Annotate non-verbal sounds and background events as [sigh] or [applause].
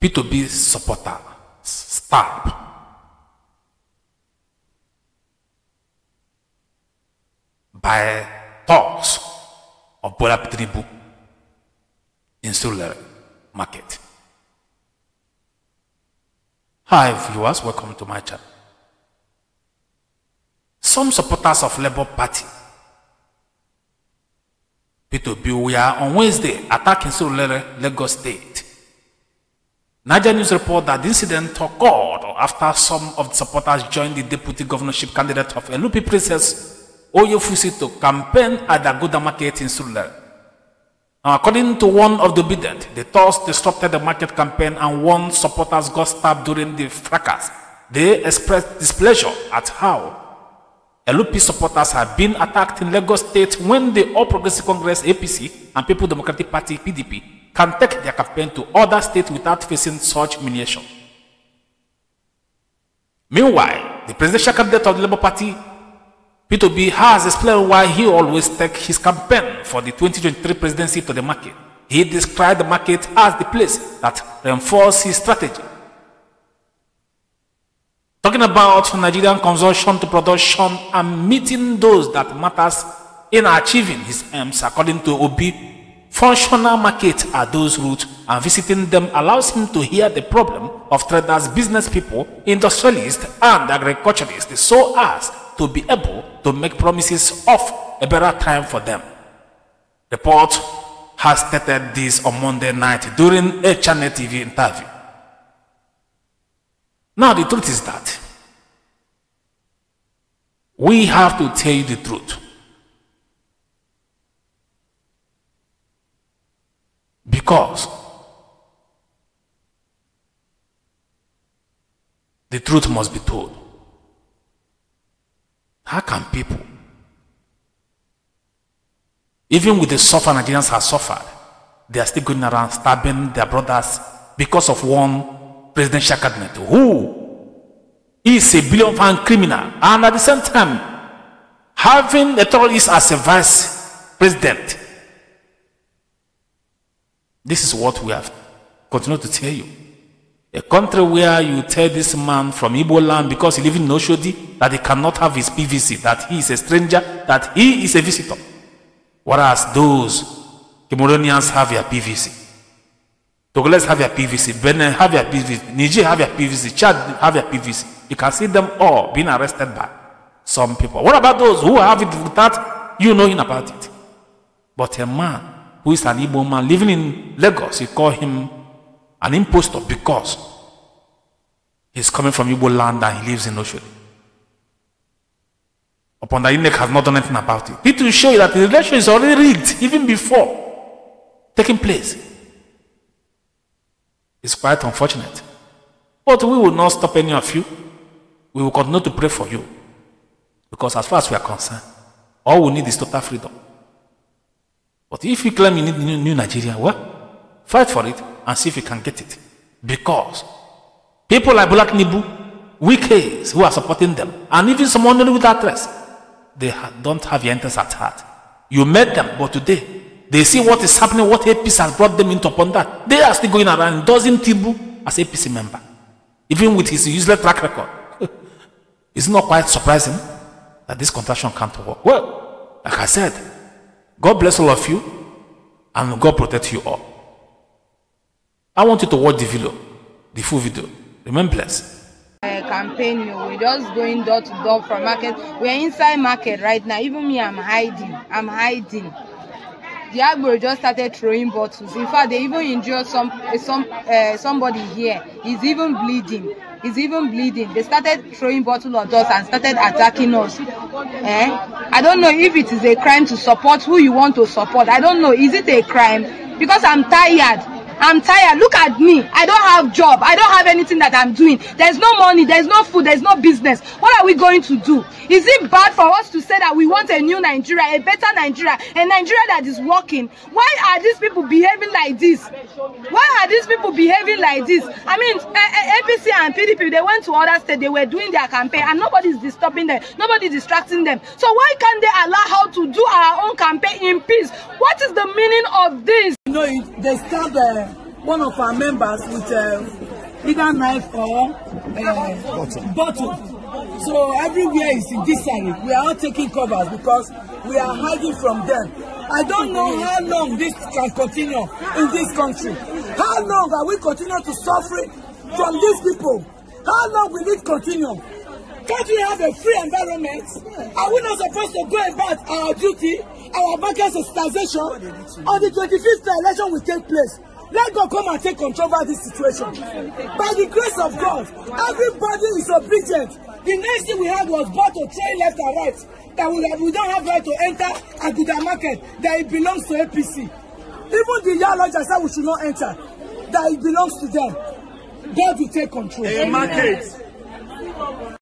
Peter Obi supporter stab by thugs of Bola in Surulere market. Hi viewers, welcome to my channel. Some supporters of Labour Party Peter Obi we are on Wednesday attacking Surulere, Lagos State. Naija News report that the incident occurred after some of the supporters joined the deputy governorship candidate of LP Princess Oyefusi to campaign at the Aguda market in Surulere. Now, according to one of the Obidient, the thugs disrupted the market campaign and one supporters got stabbed during the fracas. They expressed displeasure at how LP supporters have been attacked in Lagos State when the All Progressive Congress APC and People Democratic Party PDP can take their campaign to other states without facing such humiliation. Meanwhile, the presidential candidate of the Labour Party Peter Obi has explained why he always takes his campaign for the 2023 presidency to the market. He described the market as the place that reinforces his strategy. Talking about Nigerian consumption to production and meeting those that matters in achieving his aims according to Obi, functional markets are those routes and visiting them allows him to hear the problem of traders, business people, industrialists and agriculturists so as to be able to make promises of a better time for them. The Report has stated this on Monday night during a Channel TV interview. Now, the truth is that we have to tell you the truth. Because the truth must be told. How can people, even with the suffer Nigerians have suffered, they are still going around stabbing their brothers because of one presidential candidate who is a billion pound criminal and at the same time having a terrorist as a vice president. This is what we have continued to tell you. A country where you tell this man from Igbo land because he lives in Oshodi that he cannot have his PVC, that he is a stranger, that he is a visitor. Whereas those Cameroonians have their PVC. Togolese have their PVC, Benin have their PVC, Niger have their PVC, Chad have their PVC. You can see them all being arrested by some people. What about those who have it without you knowing about it? But a man who is an Igbo man living in Lagos, you call him an impostor because he's coming from Igbo land and he lives in Oshodi. Upon that, INEC has not done anything about it. It will show you that the election is already rigged even before taking place. It's quite unfortunate. But we will not stop any of you. We will continue to pray for you. Because as far as we are concerned, all we need is total freedom. But if you claim you need new, new Nigeria, well, fight for it and see if you can get it. Because people like Black Nibu, wickeds who are supporting them, and even someone with address, they don't have your interest at heart. You met them, but today they see what is happening, what APC has brought them into upon that. They are still going around endorsing Tibu as APC member, even with his useless track record. [laughs] it's not quite surprising that this contraction can't work. Well, like I said, God bless all of you, and God protect you all. I want you to watch the video, the full video. Remain blessed. Uh, campaign we're just going door to door from market. We're inside market right now. Even me i'm hiding. I'm hiding. The agboro just started throwing bottles. In fact they even injured some uh, some uh, somebody here. He's even bleeding he's even bleeding. They started throwing bottle at us and started attacking us. Eh? I don't know if it is a crime to support who you want to support. I don't know. Is it a crime? Because i'm tired I'm tired. Look at me. I don't have job. I don't have anything that I'm doing. There's no money. There's no food. There's no business. What are we going to do? Is it bad for us to say that we want a new Nigeria, a better Nigeria, a Nigeria that is working? Why are these people behaving like this? Why are these people behaving like this? I mean, eh, eh, APC and PDP, they went to other states. They were doing their campaign and nobody's disturbing them. Nobody's distracting them. So why can't they allow how to do our own campaign in peace? What is the meaning of this? You know, they stab uh, one of our members with uh, either knife or uh, bottle. So everywhere is in disarray. We are all taking covers because we are hiding from them. I don't know how long this can continue in this country. How long are we continue to suffer from these people? How long will it continue? Can't we have a free environment? Are we not supposed to go about our duty, our market sensitization? On the 25th election will take place. Let God come and take control over this situation. By the grace of God, everybody is obedient. The next thing we had was bought to train left and right. That we, we don't have right to enter Aguda market, that it belongs to APC. Even the Yaloja said we should not enter, that it belongs to them. God will take control. A market